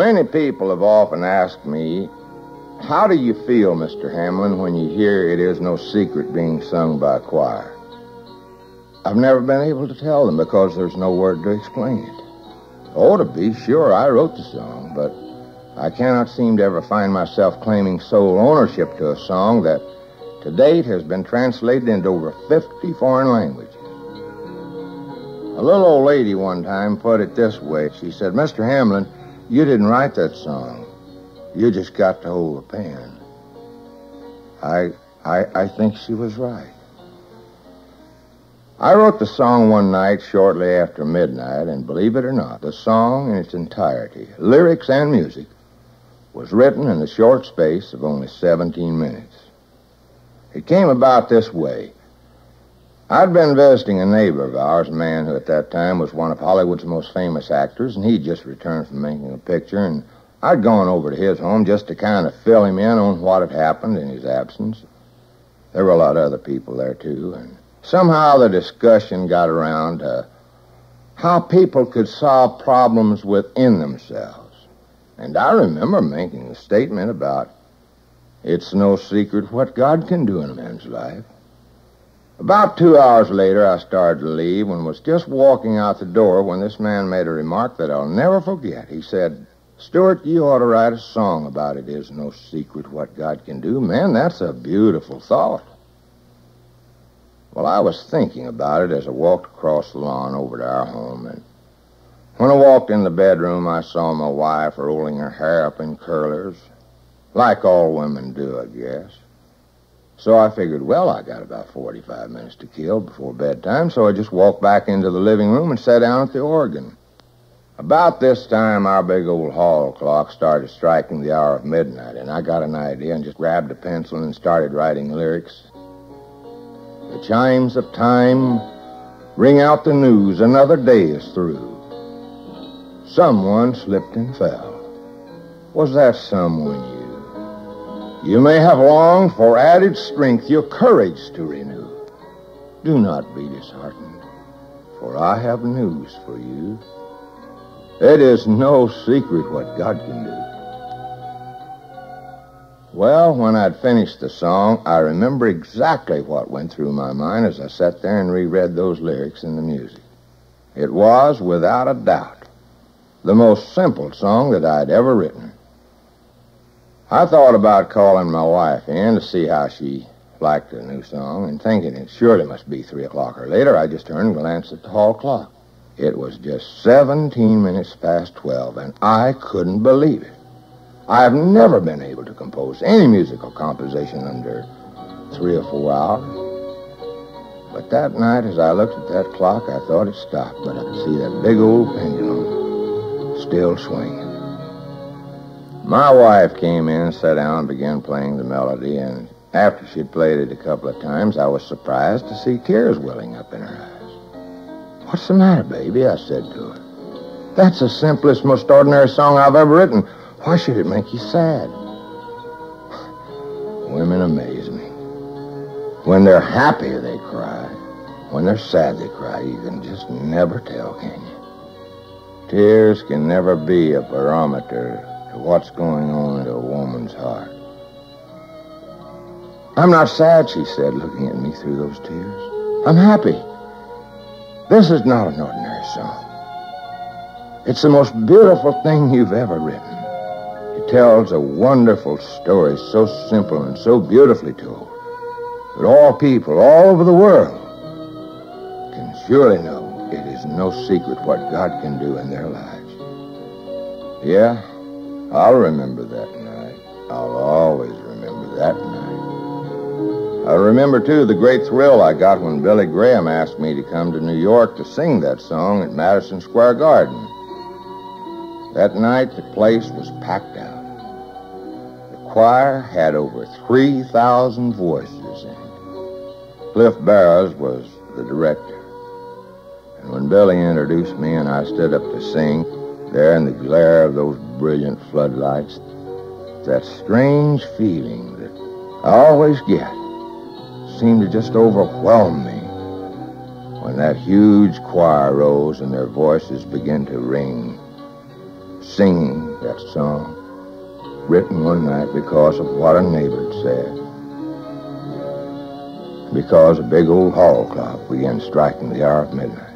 Many people have often asked me, How do you feel, Mr. Hamblen, when you hear it is no secret being sung by a choir? I've never been able to tell them because there's no word to explain it. Oh, to be sure, I wrote the song, but I cannot seem to ever find myself claiming sole ownership to a song that to date has been translated into over 50 foreign languages. A little old lady one time put it this way. She said, Mr. Hamblen, you didn't write that song. You just got to hold the pen. I, I, I think she was right. I wrote the song one night shortly after midnight, and believe it or not, the song in its entirety, lyrics and music, was written in the short space of only 17 minutes. It came about this way. I'd been visiting a neighbor of ours, a man who at that time was one of Hollywood's most famous actors, and he'd just returned from making a picture, and I'd gone over to his home just to kind of fill him in on what had happened in his absence. There were a lot of other people there, too, and somehow the discussion got around to how people could solve problems within themselves. And I remember making a statement about it's no secret what God can do in a man's life. About two hours later, I started to leave and was just walking out the door when this man made a remark that I'll never forget. He said, Stuart, you ought to write a song about it is no secret what God can do. Man, that's a beautiful thought. Well, I was thinking about it as I walked across the lawn over to our home, and when I walked in the bedroom, I saw my wife rolling her hair up in curlers, like all women do, I guess. So I figured, well, I got about 45 minutes to kill before bedtime, so I just walked back into the living room and sat down at the organ. About this time, our big old hall clock started striking the hour of midnight, and I got an idea and just grabbed a pencil and started writing lyrics. The chimes of time ring out the news another day is through. Someone slipped and fell. Was that someone you? You may have longed for added strength, your courage to renew. Do not be disheartened, for I have news for you. It is no secret what God can do. Well, when I'd finished the song, I remember exactly what went through my mind as I sat there and reread those lyrics in the music. It was, without a doubt, the most simple song that I'd ever written. I thought about calling my wife in to see how she liked the new song, and thinking it surely must be three o'clock or later, I just turned and glanced at the hall clock. It was just 17 minutes past 12, and I couldn't believe it. I have never been able to compose any musical composition under three or four hours. But that night, as I looked at that clock, I thought it stopped, but I could see that big old pendulum still swinging. My wife came in, sat down, and began playing the melody, and after she'd played it a couple of times, I was surprised to see tears welling up in her eyes. What's the matter, baby? I said to her. That's the simplest, most ordinary song I've ever written. Why should it make you sad? Women amaze me. When they're happy, they cry. When they're sad, they cry. You can just never tell, can you? Tears can never be a barometer to what's going on in a woman's heart. I'm not sad, she said, looking at me through those tears. I'm happy. This is not an ordinary song. It's the most beautiful thing you've ever written. It tells a wonderful story, so simple and so beautifully told, that all people all over the world can surely know it is no secret what God can do in their lives. Yeah, I'll remember that night. I'll always remember that night. I remember, too, the great thrill I got when Billy Graham asked me to come to New York to sing that song at Madison Square Garden. That night, the place was packed out. The choir had over 3,000 voices in it. Cliff Barrows was the director. And when Billy introduced me and I stood up to sing, there in the glare of those brilliant floodlights, that strange feeling that I always get seemed to just overwhelm me when that huge choir rose and their voices began to ring, singing that song, written one night because of what a neighbor had said. Because a big old hall clock began striking the hour of midnight.